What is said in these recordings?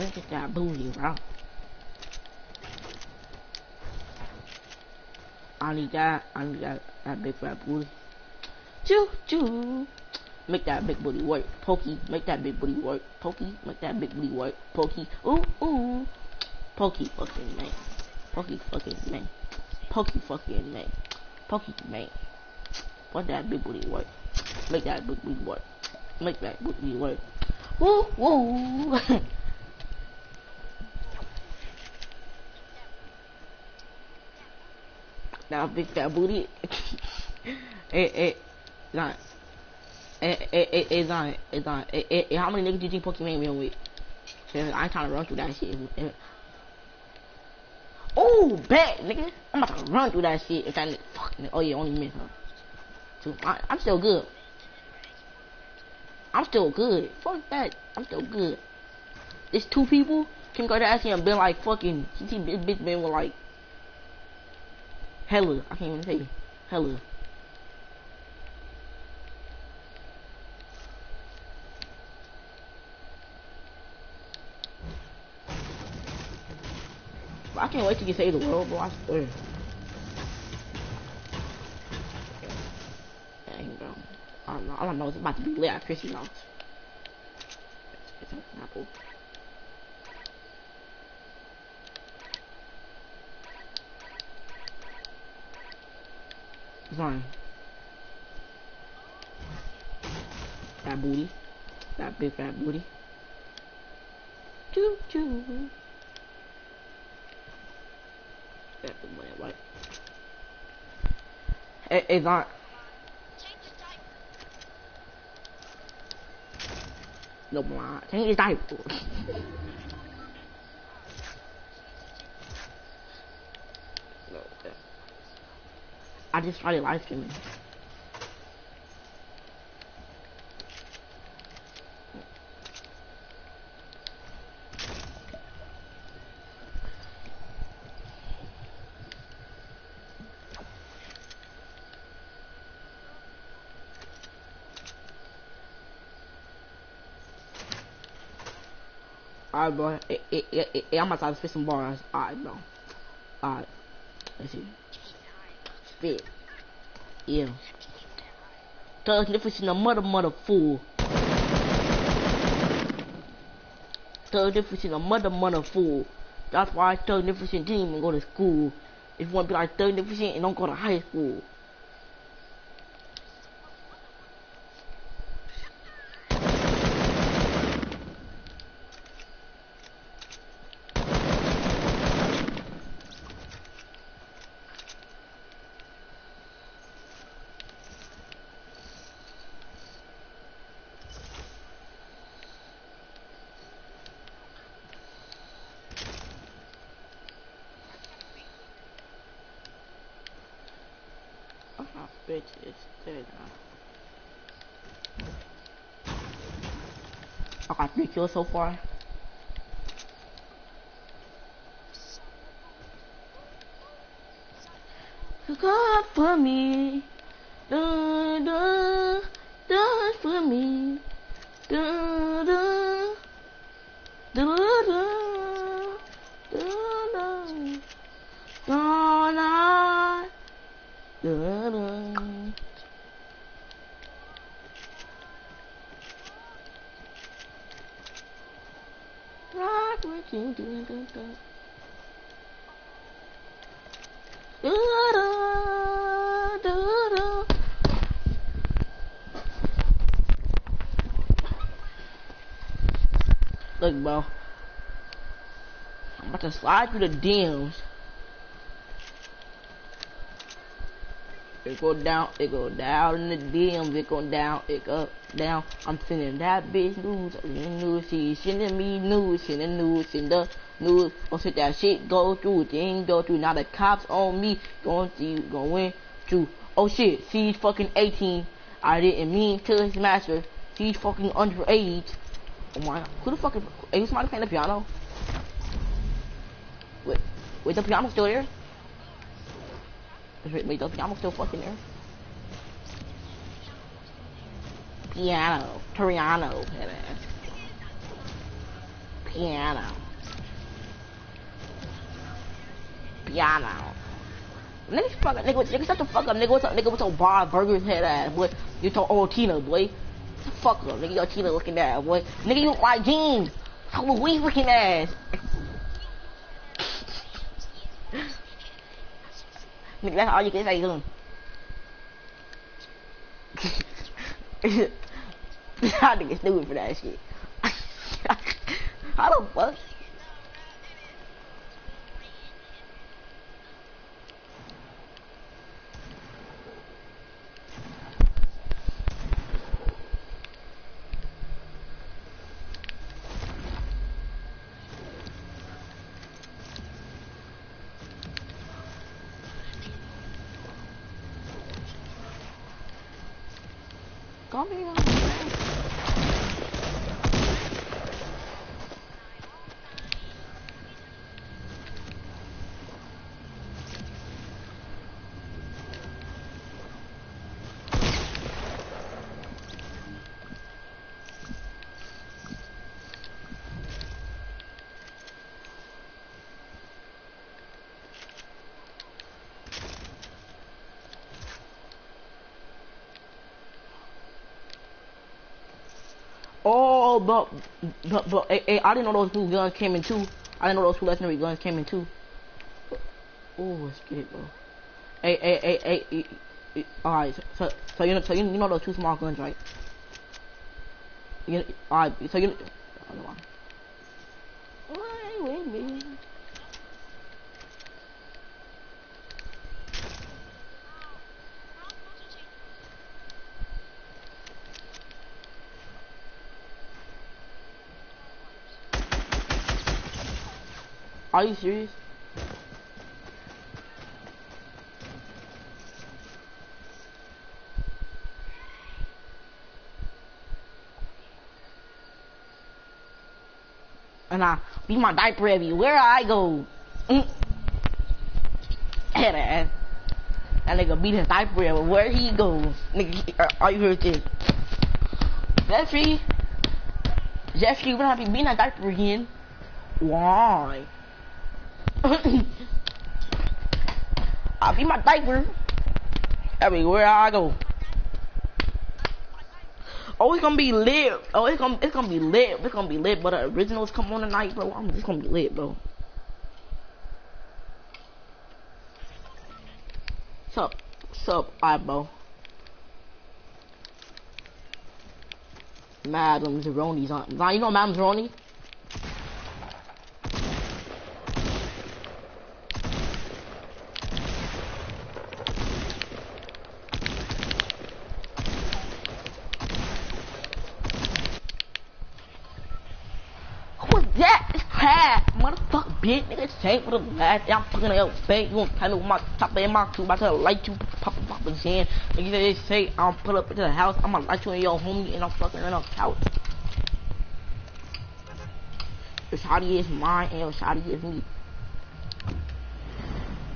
Look at that booty, bro. I need that. I need that, that big fat booty. Choo choo. Make that big booty work. Pokey, make that big booty work. Pokey, make that big booty work. Pokey, ooh ooh. Pokey fucking man. Pokey fucking man. Pokey fucking man. Pokey man. What that big booty work. Make that big booty work. Make that booty work. Woo woo. now big fat booty. it it not. It, it, it, it's not, it's not, it, it, how many niggas do you think Pokemon win with? I ain't trying to run through that shit. Oh, bet, nigga. I'm about to run through that shit if that nigga, fuck, nigga. Oh yeah, only miss, huh? So, I, I'm still good. I'm still good. Fuck that. I'm still good. There's two people. Kim Kardashian been like fucking. She this bitch been with like hella. I can't even say hella. I can't wait to get save the world, bro. I swear. Dang, bro. I don't know. I don't know. It's about to be lit at Chrissy house. It's apple. Zion. That booty. That big fat booty. Choo choo. That's the way I like. Hey, hey Zion. Don't mind. Change his diaper. I just started live streaming. Alright, bro. It, it, it, I'm about to spit some bars. Alright, bro. Alright. Let's see. Spit. Yeah. Thug difference in a mother mother fool. Thug difference in a mother mother fool. That's why thug difference didn't even go to school. If you want to be like thug difference and don't go to high school. Bridge is there now. I got three kills so far. You got for me, dun, dun, dun for me. Slide through the DMs. It go down, it go down in the DMs, it go down, it go down. I'm sending that bitch news, news, she's sending me news, sending news, send the news. Gonna sit that shit go through, thing go through. Now the cops on me, going to going through. Oh shit, she's fucking 18. I didn't mean to smash her. She's fucking underage. Oh my, god, who the fuck is, who's somebody playing the piano? Wait, piano's still there? Wait, piano's still fucking there? Piano, piano, head ass. Piano. Piano. Nigga, fuck up, nigga, nigga, shut the fuck up, nigga. What's up, nigga? What's up, bar burgers head ass, boy? You talk old Tina, boy. Fuck up, nigga. Your Tina looking ass, boy. Nigga, you look like jeans. With weed looking ass. Nigga, that's all you can say, huh? Y'all niggas stupid for that shit. How the fuck? Come here. Oh, but, but, but, hey, hey, I didn't know those blue guns came in two. I didn't know those two legendary guns came in two. Oh, let's get it, bro. Hey, hey, hey, hey, eh, hey, hey alright, so, so you know, so you, you know those two small guns, right? You, alright, so you, hold on. Wait, wait, wait. Are you serious? And I be my diaper everywhere I go. Mm. That nigga beat his diaper everywhere he goes. Nigga, are you heard this? Jeffrey, Jeffrey, we're not be beating that diaper again. Why? I be my diaper everywhere I go. Oh, it's gonna be lit. Oh, it's gonna it's gonna be lit. It's gonna be lit. But the originals come on tonight, bro. I'm just gonna be lit, bro. Sup, sup, bro. Madam Zeroni's on. Now you know Madam Zeroni? Who's that? It's crap, motherfucker, for the last day I'm fucking up fake. You gonna tell me my top of my two about to light you, pop pop up, in. Nigga, they say I'm pull up into the house. I'm gonna light you in your homie and I'm fucking on the couch. Your shawty is mine and your shawty is me.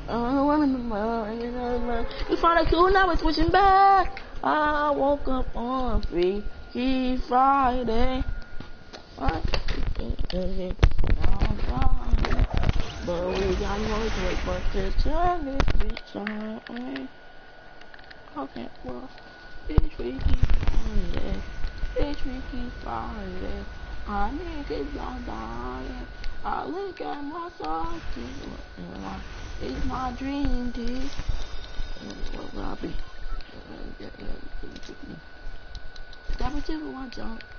Oh, I'm in the in mud. You find a cool, now we're switching back. I woke up on Freaky Friday. What? But we got choice but to turn this bitch on. Okay, well, bitch, Freaky Friday. Bitch, Freaky Friday. I need to blind dying. I look at my soul, it's my dream, dude. What will I be? That just one jump.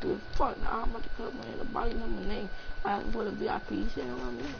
Do now I'm about to cut my head, a body number name. I can put a VIP, you see what I mean?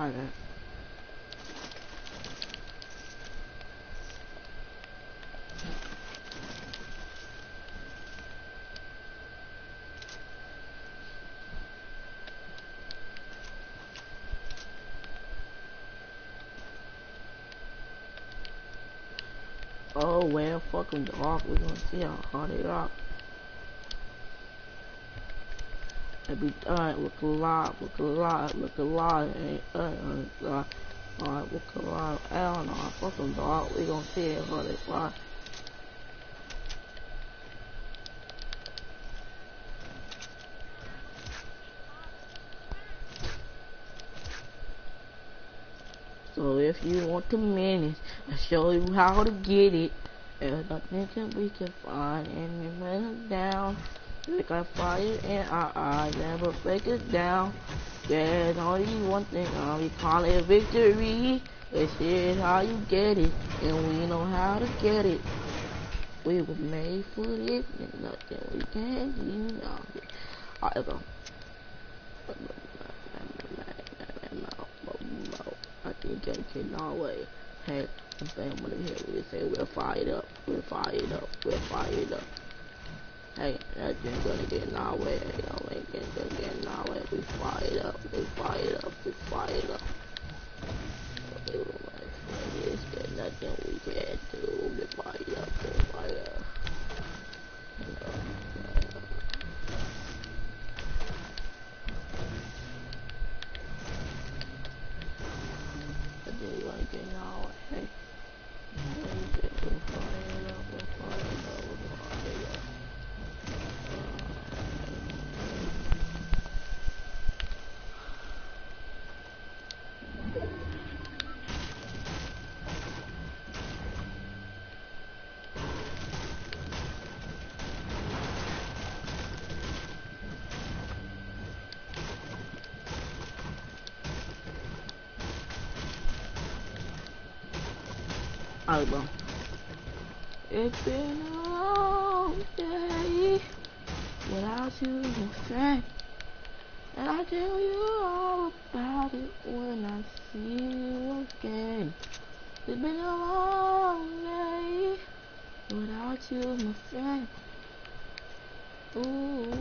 Oh well, fucking dog. We're gonna see how hard they rock. Every time, look alive, look alive, look alive, ain't uh, Alright, alive. Hell no, fucking dog. We gonna see how they fly. So if you want to manage, I'll show you how to get it. There's nothing that we can find and we it down. We got fire in our eyes, never break it down. There's only one thing, uh, we call it victory. This is how you get it, and we know how to get it. We were made for this, and nothing we can do now. Alright, go. I think I can always have a family here. We say we're fired up, we're fired up, we're fired up. Hey, that ain't gonna get in our way. Y'all ain't gonna get in our way. We fired up, we fired up, we fired up. We were like, there's good nothing we can't do. We fired up, Alright, bro. It's been a long day without you, my friend. And I'll tell you all about it when I see you again. It's been a long day without you, my friend. Ooh.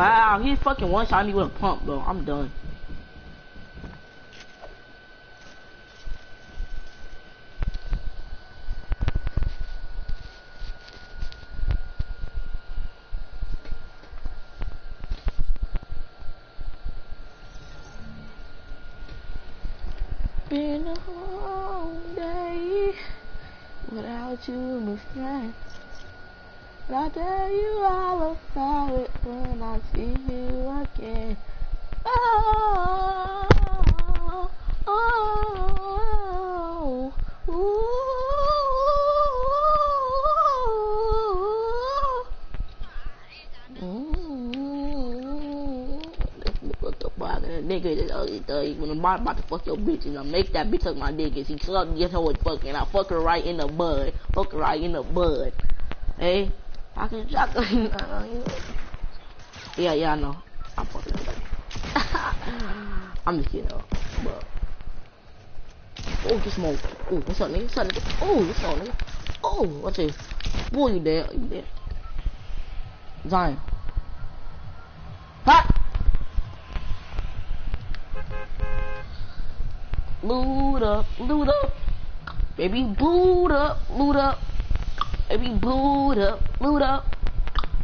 Wow, he fucking one shot me with a pump, bro. I'm done. Been a long day without you, my friend. And I'll tell you all about it when I see you again. Oh, oh, ooh, ooh. What the fuck, nigga that ugly I'm about to fuck your bitch and I make that bitch suck my dick and she suck get her with fucking I fuck her right in the bud. Fuck her right in the bud. Hey, I can shotgun. yeah, yeah, I know. I'm fucking. I'm just kidding, though. But. Oh, get smoke. Oh, what's up, nigga? What's up, nigga? Oh, what's up, nigga? Oh, what's this? Boy, you there? You there? Zion. Ha! Loot up, loot up. Baby, boot up, loot up. Baby, boot up, loot up.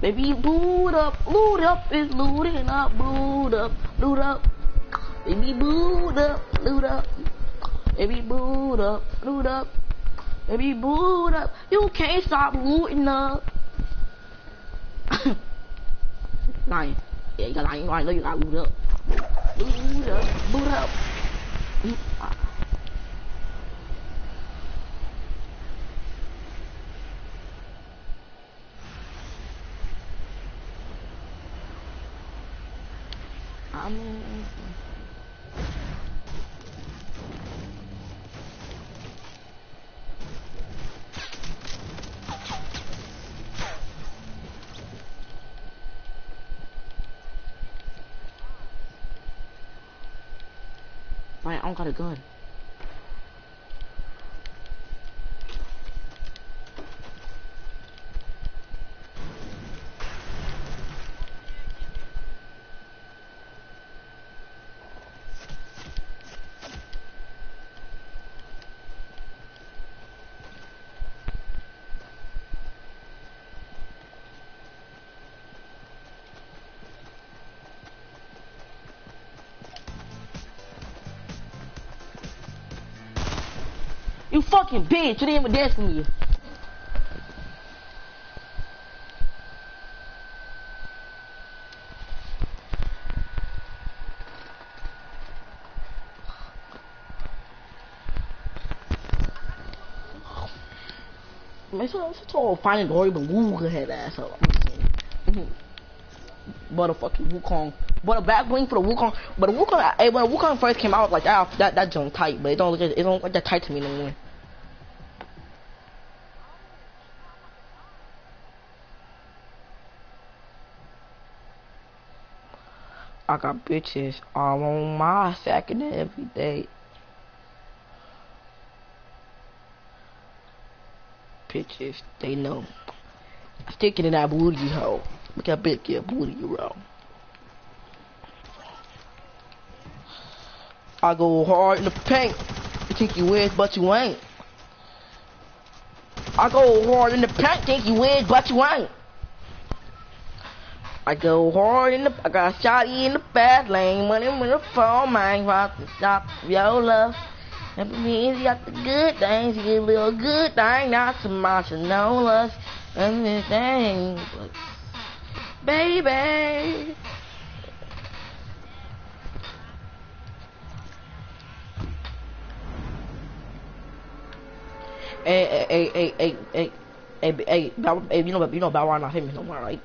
Baby, boot up, loot up is looting up, boot up, loot up. Baby, boot up, loot up. Baby, boot up, loot up. Baby, boot up. You can't stop looting up. lying. Yeah, you got lying. I know you got loot up. Loot up, boot up. Mm, ah. I mean. Right, I don't got a gun. You fucking bitch, you didn't even dance with me. Man, so that's all finding Dory but Wooga head ass up. Mm-hmm. Motherfucking Wukong. But a back bling for the Wukong. But the Wukong, hey, eh, when the Wukong first came out, like that, that that joint tight, but it don't look, it don't look like that tight to me no more. I got bitches all on my second every day. Bitches, they know. Sticking in that booty hole. Look how big your booty roll. I go hard in the paint. You think you is, but you ain't. I go hard in the paint, think you is, but you ain't. I go hard in the, I got shot in the bad lane. Money in the phone, man. Rock the stop, Viola. That me, you got the good things. You get a little good thing, not some marshmallows and this thing. But, baby. Hey, hey, hey, hey, hey, hey, hey, hey, you know, you know, Bow Wow not famous no more, right?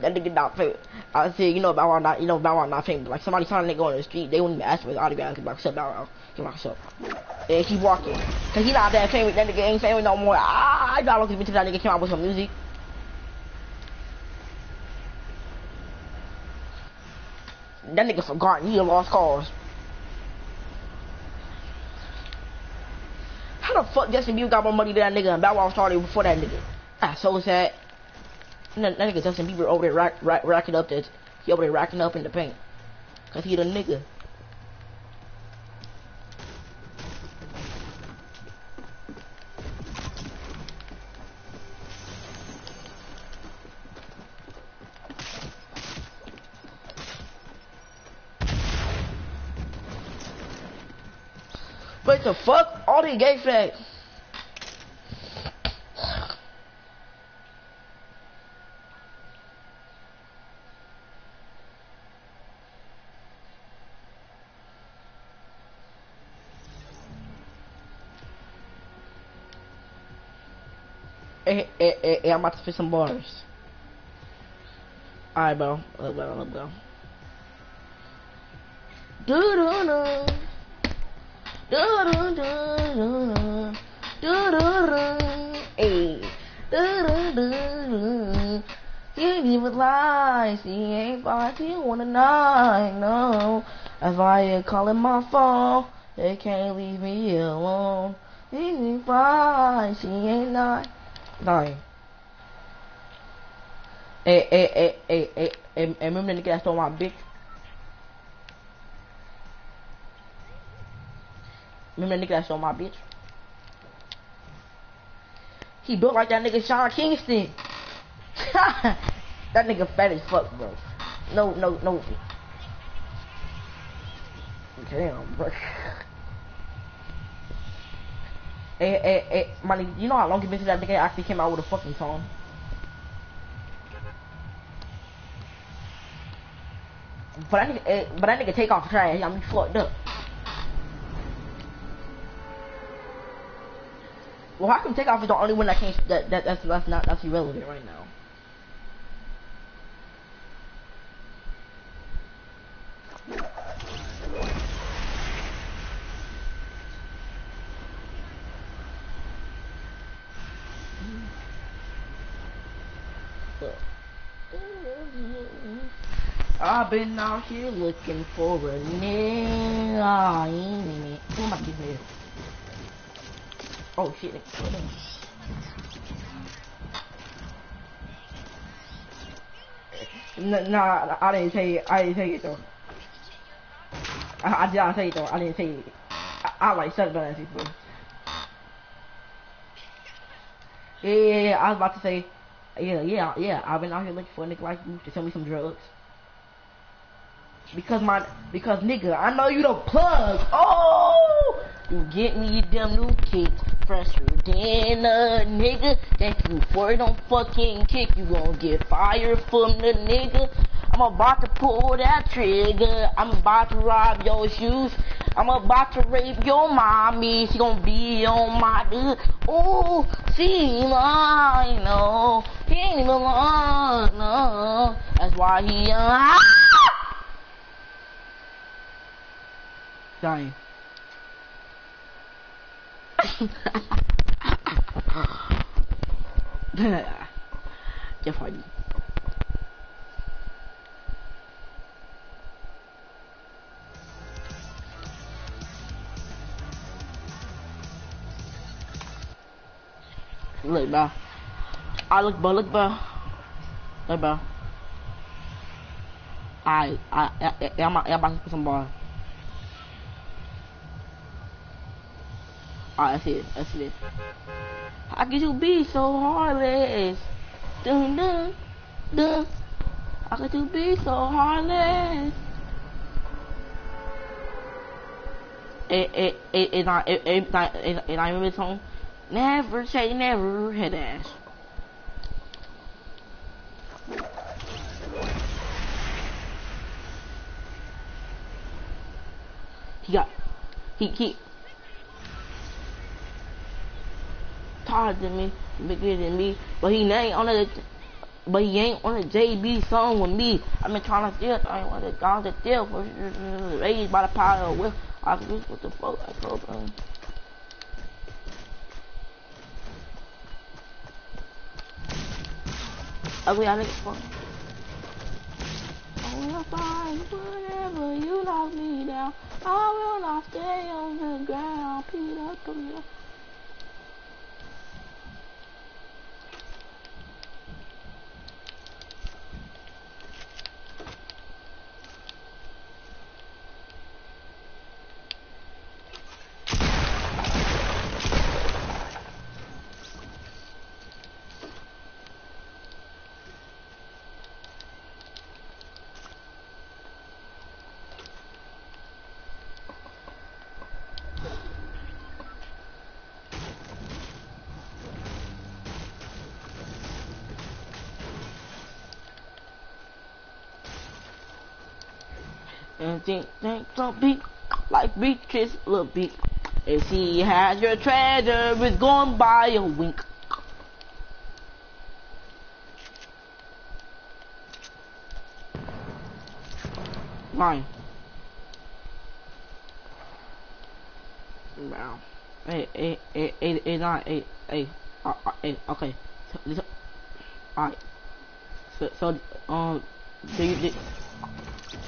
That nigga not famous. I said, you know, Bow Wow not, you know, Bow Wow not famous. Like somebody saw a nigga on the street, they wouldn't even ask for his autograph. Like, shut Bow Wow. And keep walking, cause he not that famous. That nigga ain't famous no more. Ah, I got lucky because that nigga came out with some music. That nigga forgotten. He a lost cause. How the fuck Justin Bieber got more money than that nigga and Bow Wow started before that nigga? That's so sad. That, that nigga Justin Bieber over there rack, rack, racking up that he over there racking up in the paint. Cause he the nigga. What the fuck? All the gay facts. I'm about to spit some bars. Alright, bro. Let's go, let's go. Do do do. Do do do do. Do do do. Hey. Do do do do. She ain't even lie. She ain't fine. She wanna night. No. That's why you calling my phone. They can't leave me alone. Ain't fine. She ain't not. Dying. Hey, hey, hey, hey, hey, hey, hey, remember the nigga that stole my bitch? Remember the nigga that stole my bitch? He built like that nigga Sean Kingston. that nigga fat as fuck, bro. No, no, no. Damn, bro. Eh, eh, eh, hey, hey, hey, money, you know how long it been since that nigga actually came out with a fucking song? But I nigga, eh, but that nigga take off the trash. I'm fucked up. Well, how come Takeoff is the only one that can't that, that that's that's not that's irrelevant right now? I've been out here looking for a nigga. Oh, Who am I getting here? Oh shit, N nah, I didn't say it. I didn't say it though. I, I did not say it though. I didn't say it. I, I like seven dollars before. Yeah, yeah, yeah. I was about to say, yeah, yeah, yeah. I've been out here looking for a nigga like you to sell me some drugs. Because my, because nigga, I know you the plug. Oh, you get me them new kicks fresher than a nigga. Thank you for them fucking kick. You gon' get fired from the nigga. I'm about to pull that trigger. I'm about to rob your shoes. I'm about to rape your mommy. She gon' be on my dude. Ooh, she mine, no. He ain't even long, no. That's why he, uh, dying. Get funny. Look, bro. I look, bro. Look, bro. Look, bro. I, I, I, I, I'm, I'm about to put some ball. Oh, Alright, that's it. That's it. How could you be so heartless? Dun dun dun. How could you be so heartless? It it it it not it it not it, not even song. Never say never, head ass. He got he he taller than me, bigger than me, but he ain't on the but he ain't on the JB song with me. I've been trying to steal, I ain't want to go to steal for raised by the power of will. I can what the fuck I told him. Ugly, I think it's fun. I will find whenever you knock me down. I will not stay on the ground. Peter, Peter. And think think don't be like Beatrice little beat. If she has your treasure, it's gone by a wink. Fine. Wow. Hey, hey, hey, hey, hey, not, hey, hey, uh, uh, hey, okay. So, alright. So, so, uh, um, do you, did,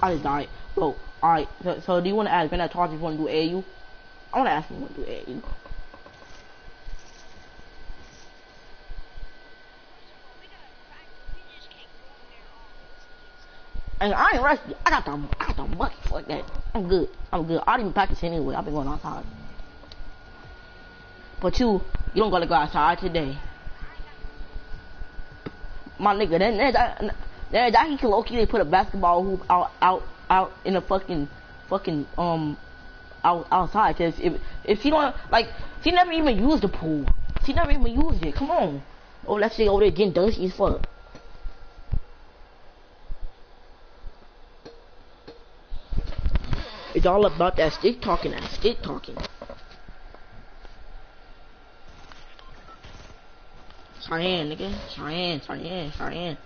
I died. Oh, alright. So, so do you want to ask Ben that if you want to do AU? I want to ask him what to do AU. And I ain't rusty. I got the I got the bucket for that. I'm good. I'm good. I didn't practice anyway. I've been going outside. But you, you don't gotta go outside today. My nigga, then that that, that, that he can low put a basketball hoop out out out in a fucking fucking um out outside because if if she don't like she never even used the pool. She never even used it. Come on. Oh let's say over there getting dusty as fuck. It's all about that stick talking that stick talking. Cheyenne nigga. Cheyenne Cheyenne Cheyenne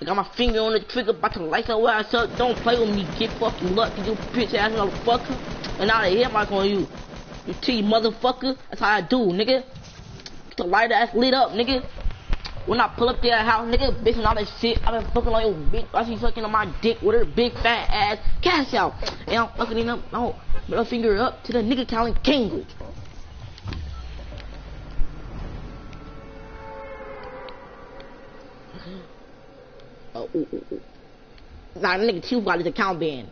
I got my finger on the trigger, about to light your ass up. Don't play with me, get fucking lucky, you bitch ass motherfucker. And they hit mic on you. You T motherfucker. That's how I do, nigga. Get the light ass lit up, nigga. when I pull up to your house, nigga, bitch, and all that shit, I been fucking on your bitch. I see fucking on my dick with her big fat ass. Cash out. And I'm fucking in up, no, middle finger up to the nigga calling Kangle. Ooh, ooh, ooh. Nah, nigga Q got his account banned.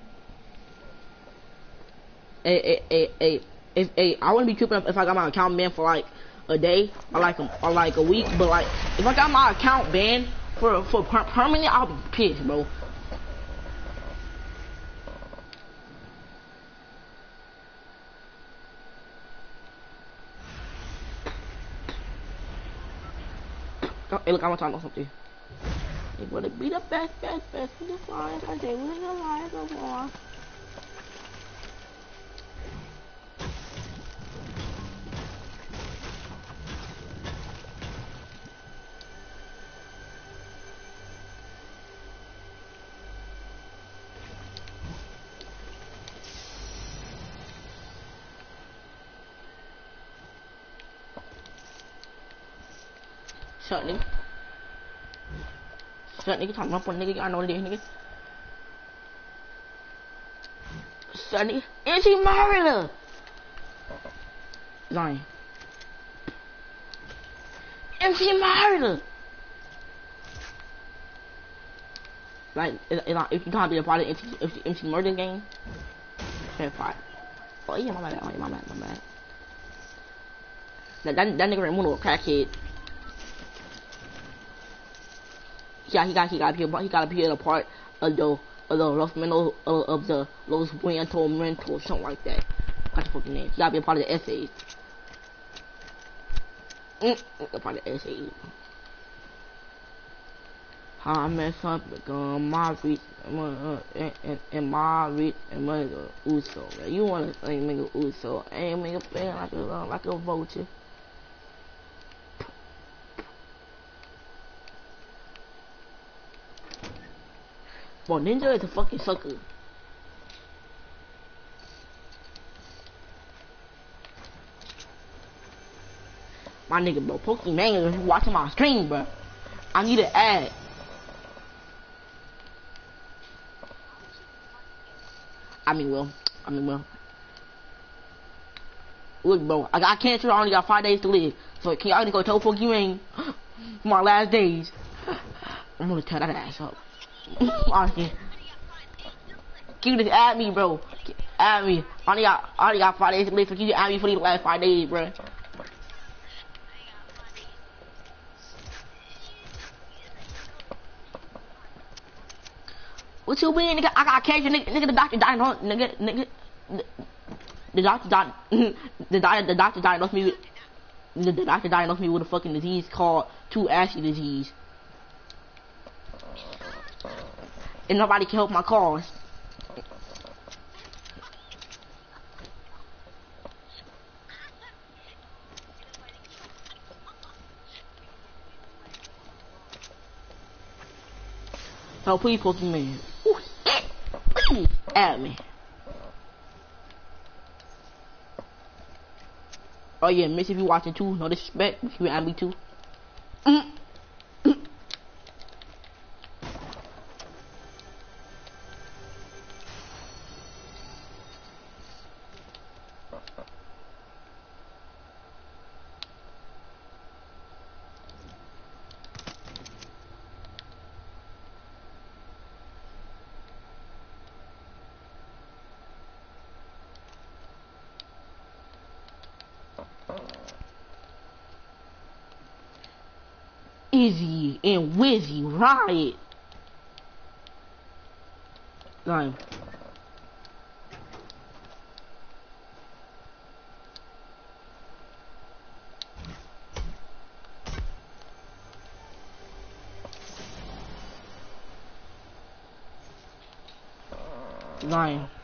Hey, hey, hey, hey, if, hey, I wouldn't be tripping up if I got my account banned for like a day or like a, or like a week, but like if I got my account banned for for per permanent, I'll be pissed, bro. Hey, look, I'm gonna talk something. They wanna be the best, best, best. We the lying. I they ain't gonna lie. Come on. Shut nigga. Talking about one nigga. I know nigga. And she married her. And she married her. Like, it, it, if you can't be a part of the MC, MC murder game, fair fight. Oh yeah, my bad, oh yeah, my bad, my bad. That, that, that nigga Raimundo a crackhead. Yeah, he got he got to be he got be a part of the of the rough mental uh, of the Los Buentos mental something like that. Got the fucking name. He got to be a part of the essays. Mm, a part of the essays. How I up with um, my reach uh, and, and, and my reach and my uh, Uso. Man. You wanna think nigga Uso? Ain't make a fan like a uh, like a vulture. Bro, Ninja is a fucking sucker. My nigga, bro, Pokimane is watching my stream, bro. I need an ad. I mean, well, I mean, well. Look, bro, I got cancer. I only got five days to live. So can y'all go tell Pokimane my last days? I'm gonna tear that ass up. Honestly. Keep this at me, bro. At me. I only got, I only got five days so keep it at me for these last five days, bro. What you mean, nigga? I got cancer, nigga. Nigga, the doctor diagnosed, nigga, nigga. The, the doctor died. the doctor, the doctor diagnosed me. The, the doctor diagnosed me with a fucking disease called two ashy disease. And nobody can help my cause. So please post me. Please add me. Oh yeah, miss if you watching too, no disrespect, you add me too. Izzy and Wizzy Riot. Like, Lion.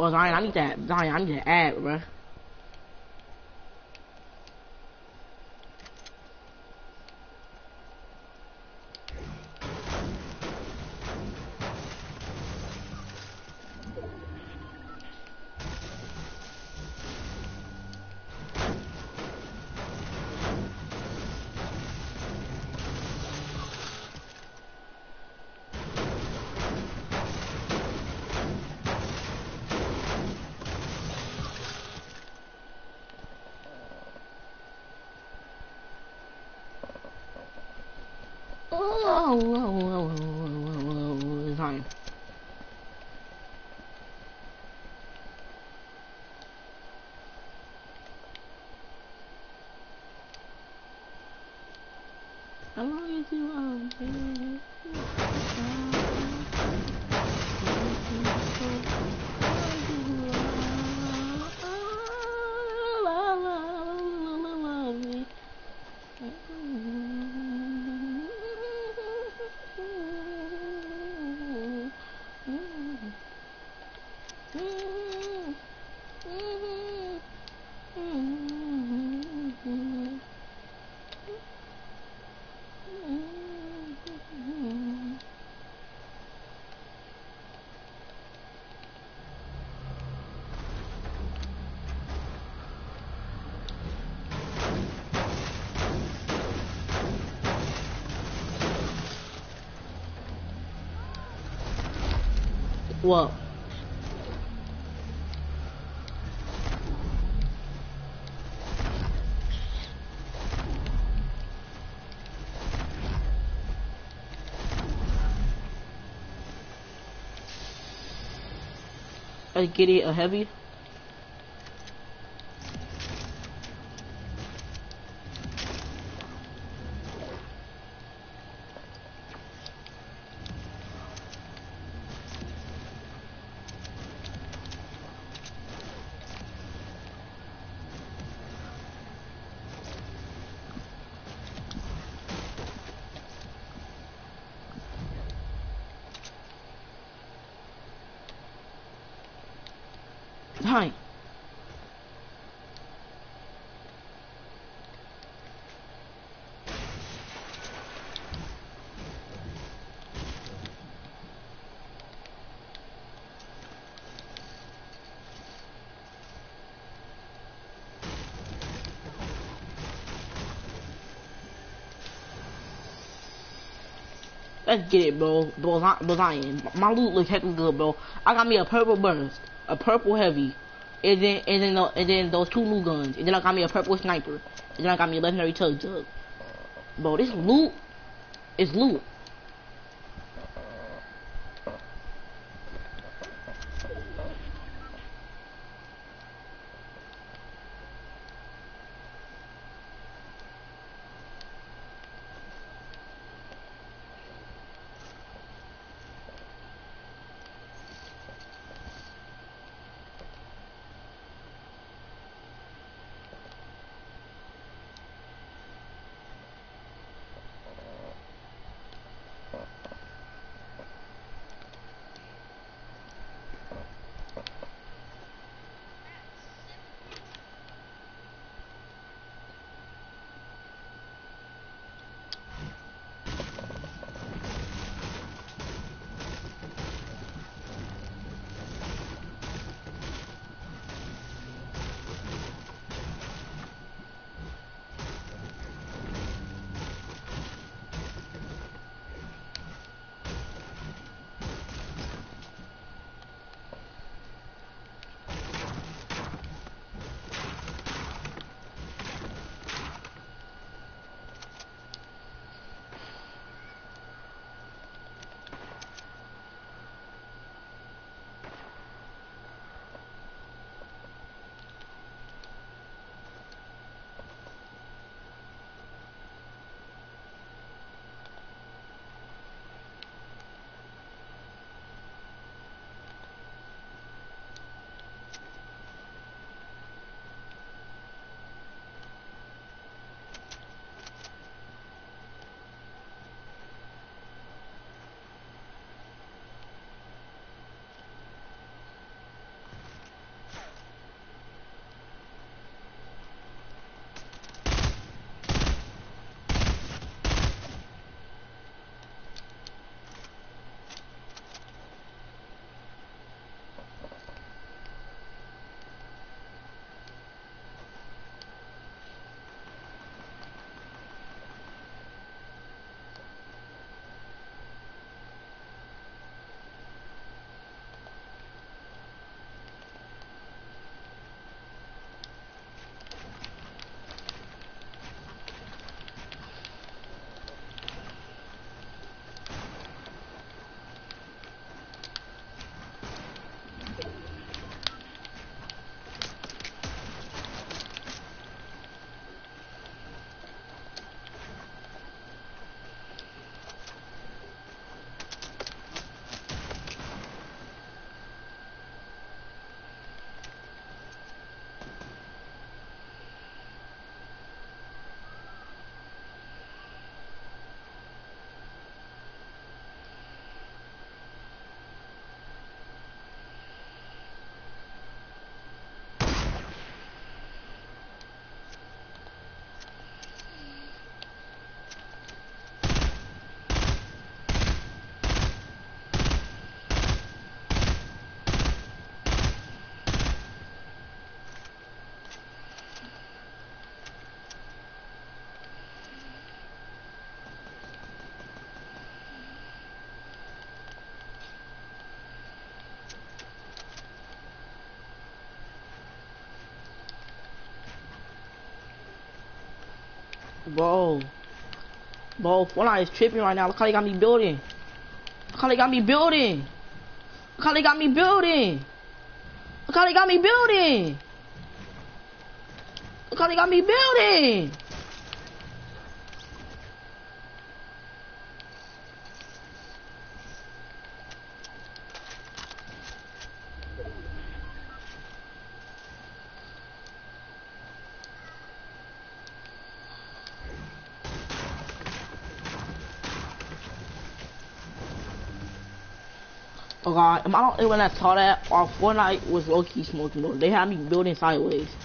Well, Zion, I need that. Zion, I need that ad, bro. oh, oh, oh, oh, oh, oh, time. How long is you on? What? I get it a heavy. Let's get it, bro. Bro, Zion. My loot looks heckin' good, bro. I got me a purple burst, a purple heavy, and then and then and then those two new guns, and then I got me a purple sniper, and then I got me a legendary chug jug. Bro, this loot is loot. Bro. Bro, Fortnite is tripping right now. Look how they got me building. Look how they got me building. Look how they got me building. Look how they got me building. Look how they got me building. God, am I the when I saw that? Our Fortnite was low key smoking though. They had me building sideways.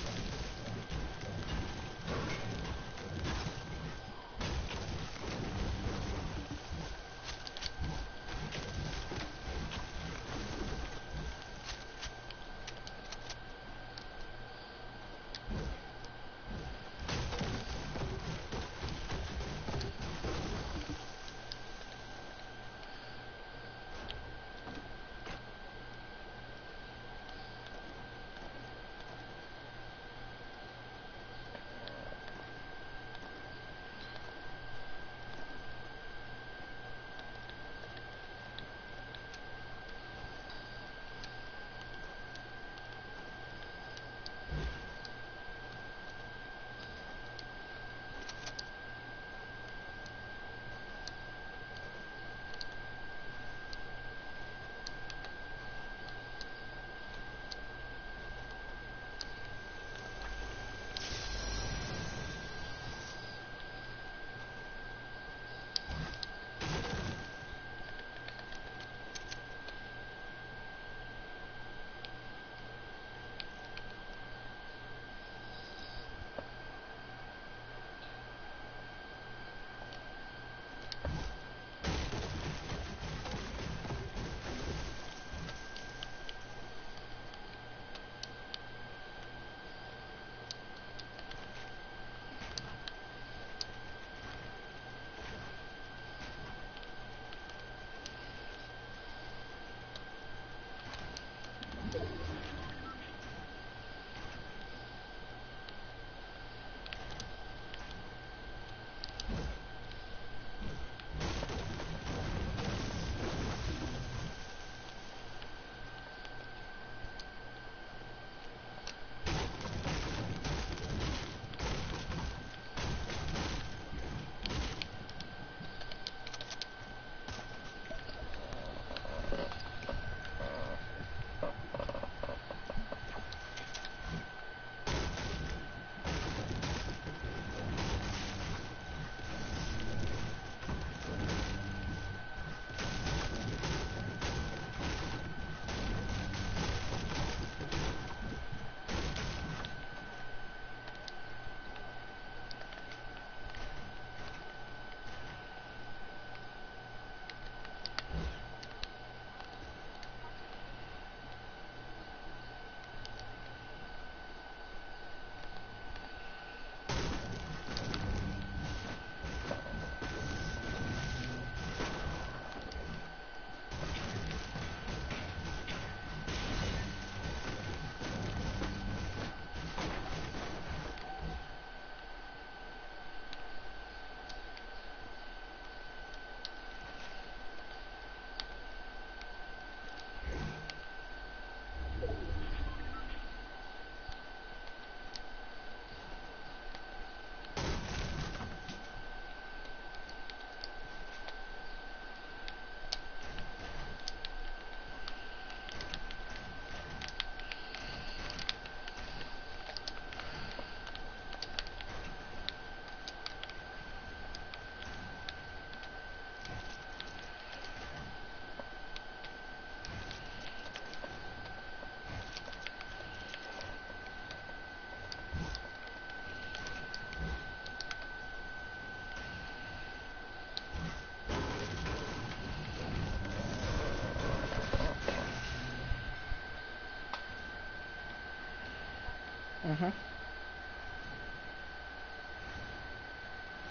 Uh-huh.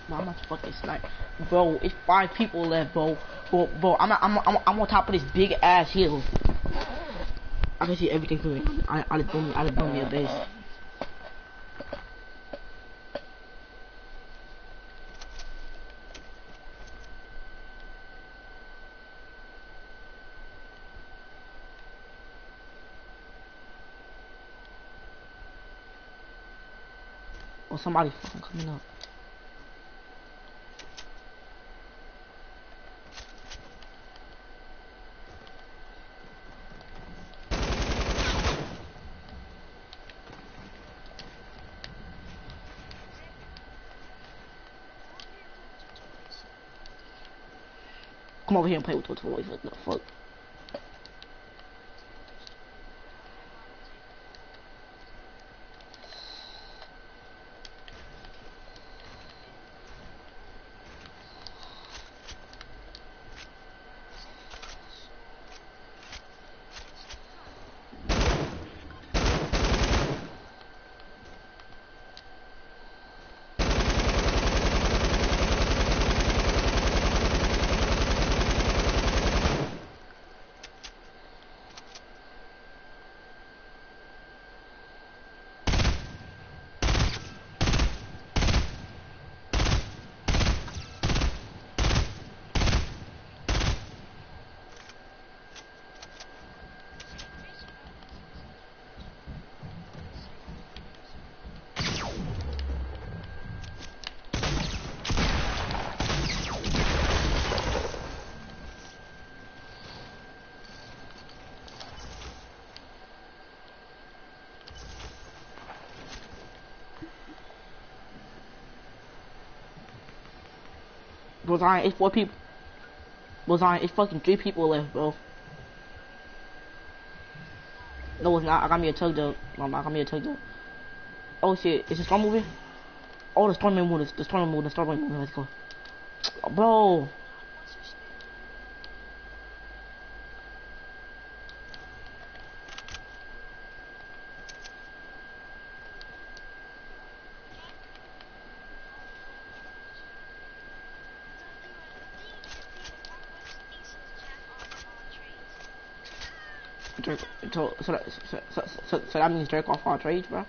I'm about to fucking snipe. Bro, it's five people left, bro. Bro, bro, I'm, I'm, I'm, I'm on top of this big ass hill. I can see everything from it. I, I just me, I just me a base. Somebody fucking coming up. Come over here and play with the toys. What the fuck? Bro, Zion, it's four people. Bro, Zion, it's fucking three people left, bro. No, it's not. I got me a tug though. No, I got me a tug though. Oh shit, is the storm moving? Oh, the storm moving. The storm moving. The storm moving. Let's go. Bro. So, so, so, so, so, that means jerk off trades, bro?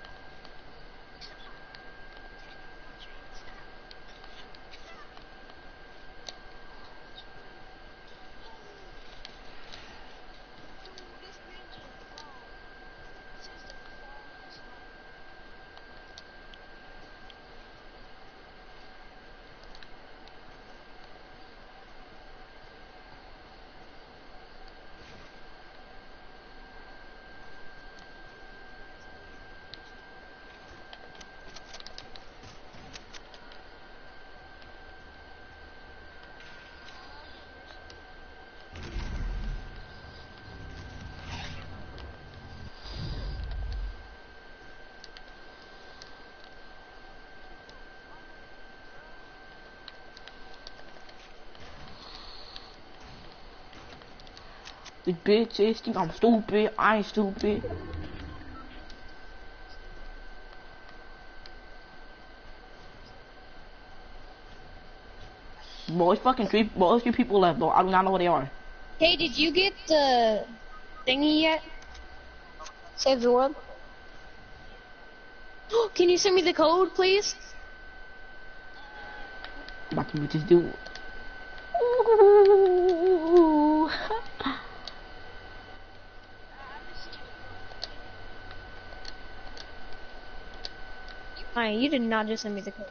The bitches think I'm stupid. I ain't stupid. Boy, it's fucking three, boy, three people left, bro. I do not know where they are. Hey, did you get the thingy yet? Save the world? Can you send me the code, please? To meet this dude. Alright, you did not just send me the code.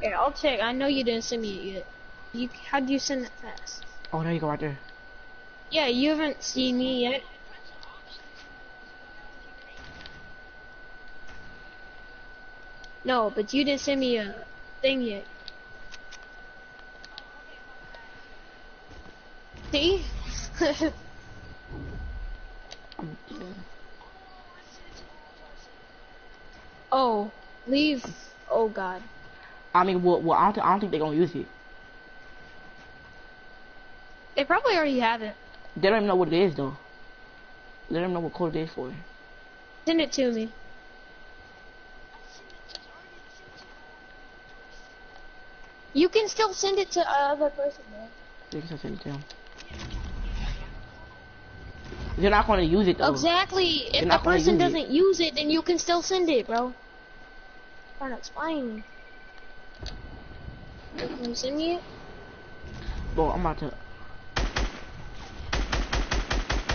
Here, I'll check. I know you didn't send me it yet. You, how'd you send that fast? Oh, there you go, right there. Yeah, you haven't seen me yet. No, but you didn't send me a thing yet. See? I'm dead. oh, leave. Oh God. I mean, well, well I, don't, I don't think they're gonna use it. They probably already have it. They don't even know what it is, though. They don't know what code it is for. Send it to me. You can still send it to other person, man. You can send it to them. They're not gonna use it, though. Exactly. If the person doesn't use it, then you can still send it, bro can't explain. Can you send me it? Well, I'm about to.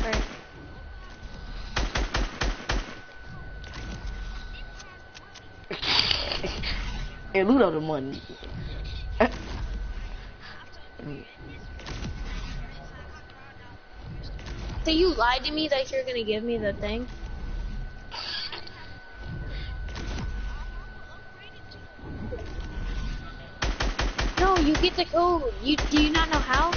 Alright. hey, all the money. So you lied to me that you're gonna give me the thing? You get the code. You do you not know how?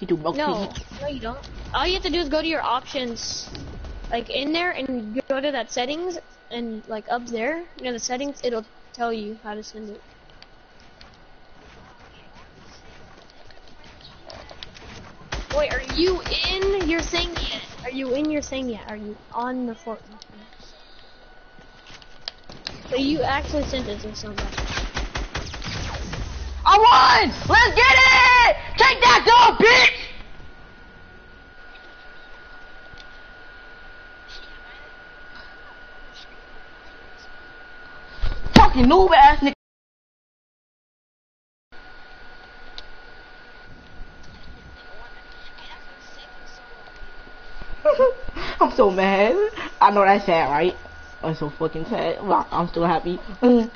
You do milk No, tea. no, you don't. All you have to do is go to your options, like in there, and go to that settings, and like up there, you know the settings. It'll tell you how to send it. Wait, are you in your thing yet? Are you in your thing yet? Are you on the Fortnite? thing? So you actually sent it to somebody. I won! Let's get it! Take that dog, bitch! Fucking noob ass nigga. I'm so mad. I know that's sad, right? I'm so fucking sad. But I'm still happy. Mm.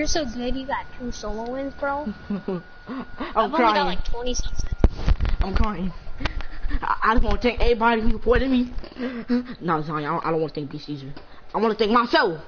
You're so good. You got two solo wins, bro. I'm I've only crying. got like 20 something. I'm crying. I, I just want to thank everybody who supported me. no, sorry, I don't, I don't want to thank this season. I want to thank myself.